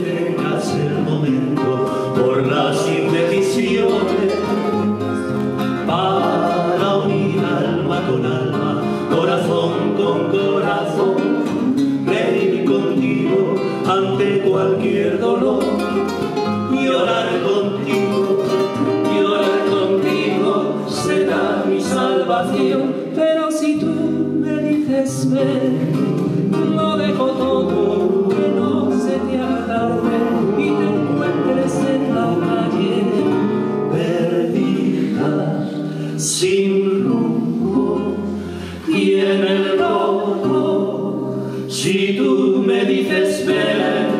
detengas el momento por las indecisiones. Para unir alma con alma, corazón con corazón, reír contigo ante cualquier dolor, llorar contigo, llorar contigo será mi salvación, pero si tú me dices ven, sin rumbo y en el lodo si tú me dices ven